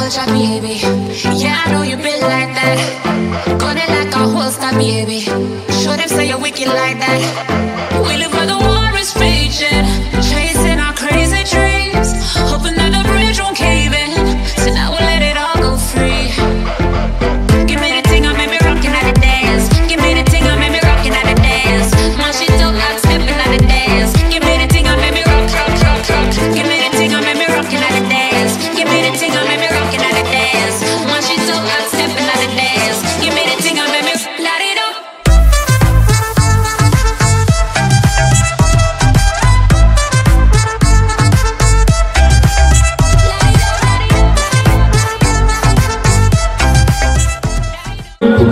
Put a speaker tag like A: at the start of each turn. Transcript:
A: whole shot, baby. Yeah, I know you been like that. Got it like a holster, baby. Show them say you're wicked like that. We live for the